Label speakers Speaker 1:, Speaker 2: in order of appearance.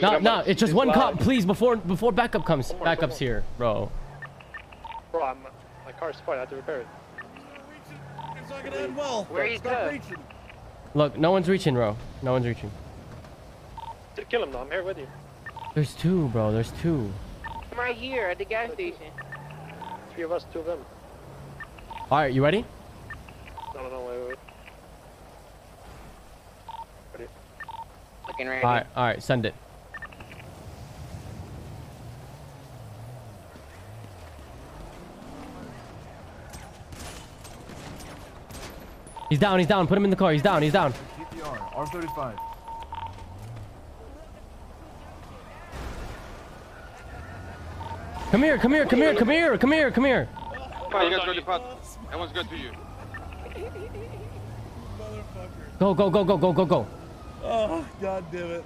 Speaker 1: No,
Speaker 2: I'm
Speaker 1: no,
Speaker 2: gonna-
Speaker 1: it's just
Speaker 2: it's
Speaker 1: one cop, please, before before backup comes.
Speaker 2: One more,
Speaker 1: Backup's here, bro.
Speaker 2: Bro, I'm, my car's spoiled. I have to repair it.
Speaker 3: It's not gonna end well.
Speaker 4: Where you
Speaker 3: Start reaching.
Speaker 1: Look, no one's reaching, bro. No one's reaching.
Speaker 2: Kill him, though. I'm here with you.
Speaker 1: There's two, bro. There's two.
Speaker 4: I'm right here at the gas station.
Speaker 2: Three of us, two of them.
Speaker 1: All right, you ready?
Speaker 2: No, no, no, wait, wait, wait.
Speaker 4: Looking ready.
Speaker 1: All right, all right, send it. He's down, he's down. Put him in the car. He's down, he's down.
Speaker 3: TPR, R35.
Speaker 1: Come here, come here, come here, come here, come here, come here.
Speaker 5: Come on, you guys ready to pass? Everyone's good to you.
Speaker 1: Go, go, go, go, go, go, go.
Speaker 3: Oh, god damn it.